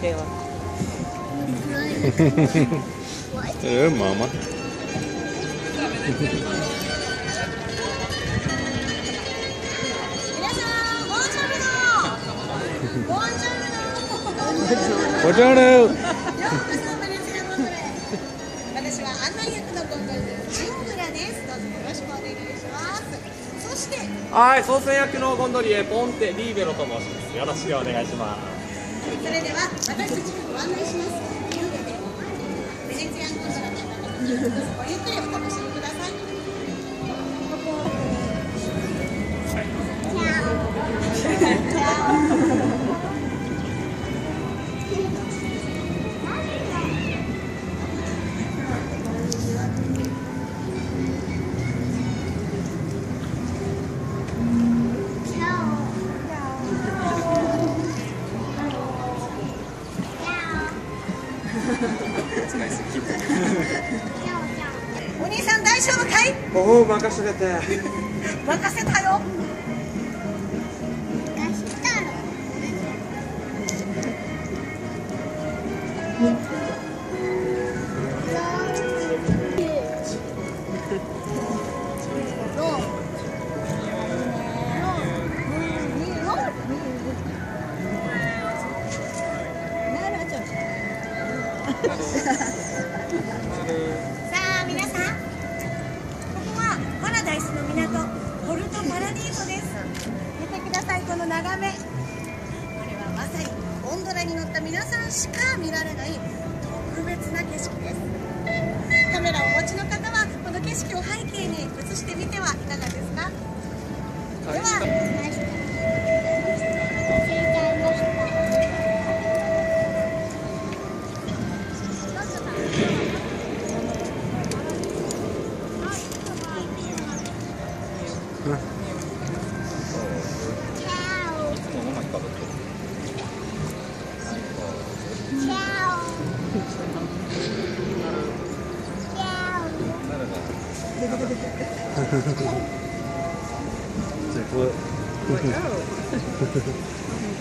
Kayla. Hello, Mama. 皆さん、ボンジョルノボンジョルノ Buongiorno. 私は案内役のゴンドレジングラですどうぞよろしくお願いしますそしてはい、操船役のゴンドリエポンテリーベロと申します。よろしくお願いします。それでは私たちがご案内します。湯気でベネチアンゴンドラごゆっくりお兄さん大丈夫かい？おお、任せてて。任せたよさあ皆さんここはパラダイスの港ポルトパラディーソです。見てくださいこの眺め。これはまさにゴンドラに乗った皆さんしか見られない特別な景色です。カメラをお持ちの方はこの景色を背景に映してみてはいかがですか？では Huh? Take what?